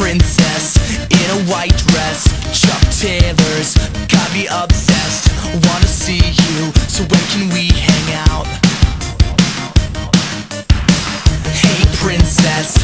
princess in a white dress Chuck Taylor's got me obsessed Wanna see you, so when can we hang out? Hey princess,